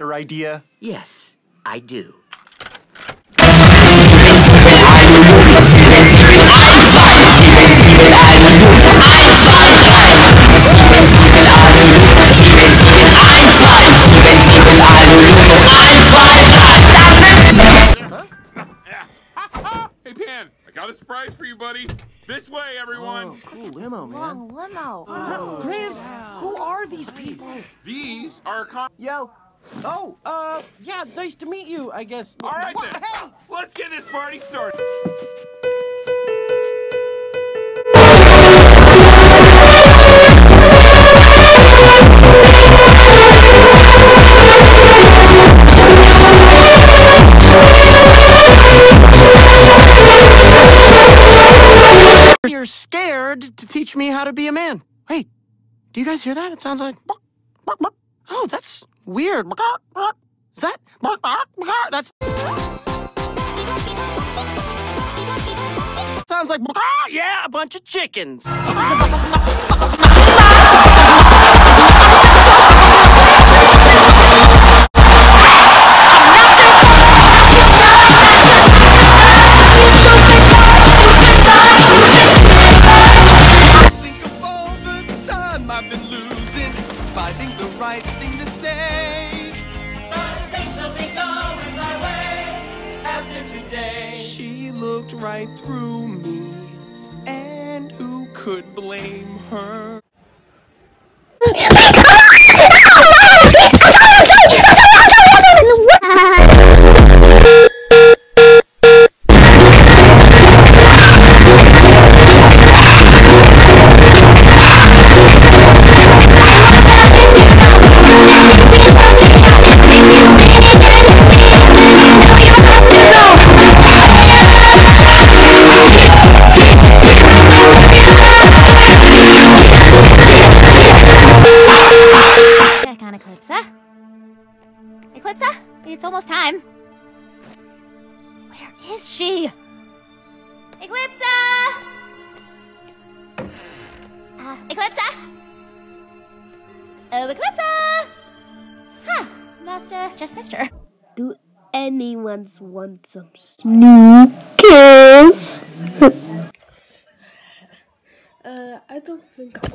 Her idea? Yes, I do. Hey, Pan, I got a surprise for you, buddy. This way, everyone. Oh, cool limo, man. Long limo. Oh, Chris, who are these people? These are con- Yo. Oh, uh, yeah, nice to meet you, I guess. All right What? then. Hey! Let's get this party started. You're scared to teach me how to be a man. Wait, do you guys hear that? It sounds like. Oh, that's weird. Is that? That's. Sounds like. Yeah, a bunch of chickens. looked right through me, and who could blame her? Eclipsa. Eclipsa, it's almost time. Where is she? Eclipsa! Uh, Eclipsa? Oh, Eclipsa! Huh, must uh, just missed her. Do anyone's want some snookers? uh, I don't think I